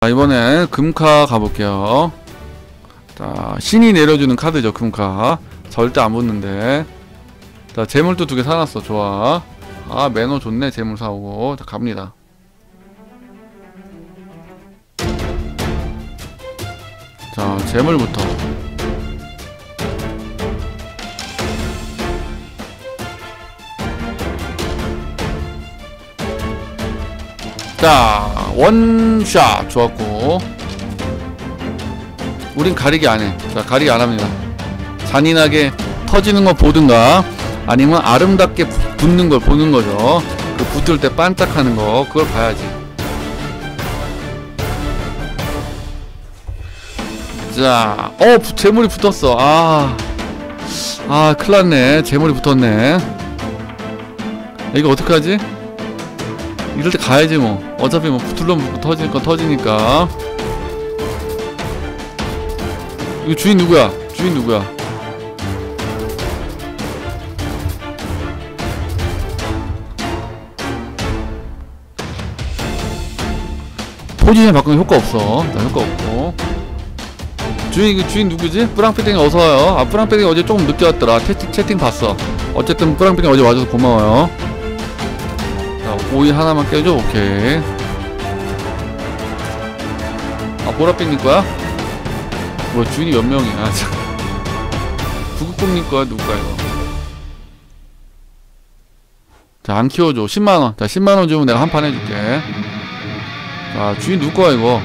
자 이번에 금카 가볼게요. 자 신이 내려주는 카드죠 금카. 절대 안 붙는데. 자 재물도 두 개 사놨어. 좋아. 아 매너 좋네 재물 사오고. 자 갑니다. 자 재물부터. 자 원샷 좋았고 우린 가리기 안해 자 가리기 안합니다 잔인하게 터지는 거 보든가 아니면 아름답게 부- 붙는 걸 보는 거죠 그 붙을 때 반짝하는 거 그걸 봐야지 자, 어, 부- 재물이 붙었어. 아, 아, 큰일 났네. 재물이 붙었네. 이거 어떡하지? 이럴 때 가야지 뭐. 어차피 뭐 붙고 터질 건 터지니까. 이거 주인 누구야? 주인 누구야? 포지션 바꾸면 효과 없어. 나 효과 없고. 주인 그 주인 누구지? 뿌랑패딩 어서 와요. 아 뿌랑패딩 어제 조금 늦게 왔더라. 채팅 채팅 봤어. 어쨌든 뿌랑패딩 어제 와줘서 고마워요. 자 오이 하나만 깨줘. 오케이. 아 보라빛님 거야? 뭐 주인이 몇 명이야? 참. 구국공님 거야 누구야 이거? 자안 키워줘. 10만 원. 자 10만 원 주면 내가 한 판 해줄게. 자 주인 누구 거야 이거?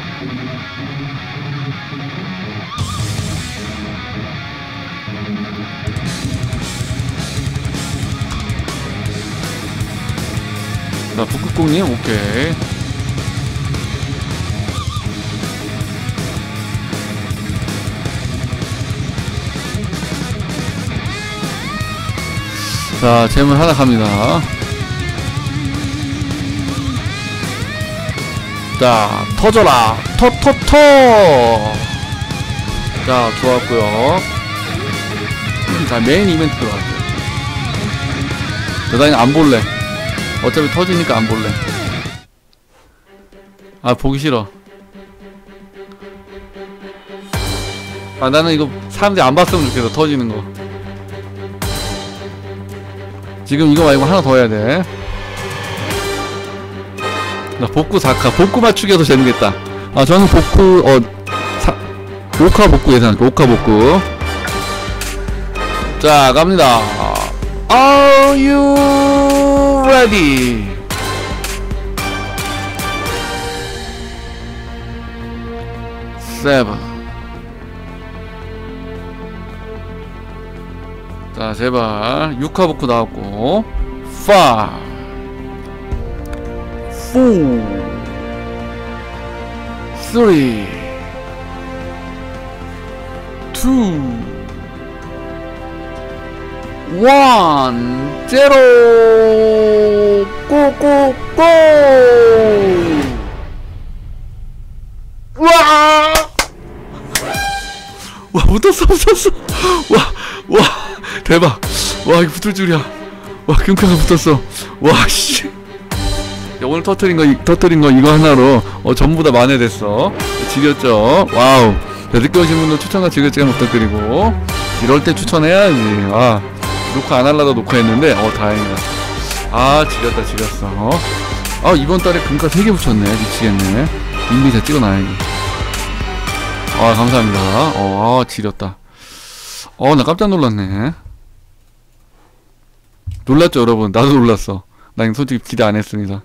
자, 북극공님, 오케이. 자, 재물 하나 갑니다. 자, 터져라! 터, 터, 터! 자, 좋았고요 자, 메인 이벤트 들어갈게요. 여자는 안 볼래. 어차피 터지니까 안 볼래. 아 보기 싫어. 아 나는 이거 사람들이 안 봤으면 좋겠어 터지는 거. 지금 이거 말고 하나 더 해야 돼. 나 복구 사카 복구 맞추기 해도 재밌겠다. 아 저는 복구 어 사, 오카 복구 예상할게 오카 복구. 자 갑니다. You ready? 세븐. 자, 제발. 6화부터 나왔고. 5, 4, 3, 2, 원 제로 고고고. 와! 와 붙었어 붙었어. 와와 대박. 와 이거 붙을 줄이야. 와 금카가 붙었어. 와씨. 오늘 터트린 거 이- 터트린 거 이거 하나로 어 전부 다 만회됐어. 지렸죠? 와우. 자, 늦게 오신 분들 추천과 즐겨찾기 부탁드리고. 이럴 때 추천해야지. 아 녹화 안 하려다 녹화했는데 어 다행이다. 아 지렸다 지렸어 어? 아 이번 달에 금카 3개 붙였네 미치겠네. 다 찍어놔야지. 아 감사합니다. 어 아, 지렸다. 어 나 깜짝 놀랐네. 놀랐죠 여러분? 나도 놀랐어. 나 이거 솔직히 기대 안 했습니다.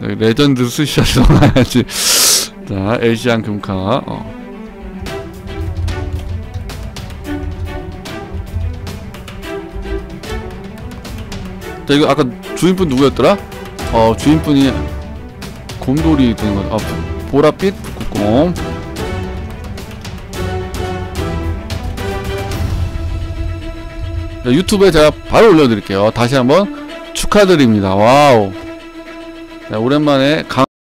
레전드 스샷이 넣어놔야지. 자 에시앙 금카 어. 자 이거 아까 주인분 누구였더라? 어 주인분이 곰돌이 되는 거. 아 보- 보랏빛 북극곰. 자, 유튜브에 제가 바로 올려드릴게요. 다시 한번 축하드립니다. 와우. 자, 오랜만에 강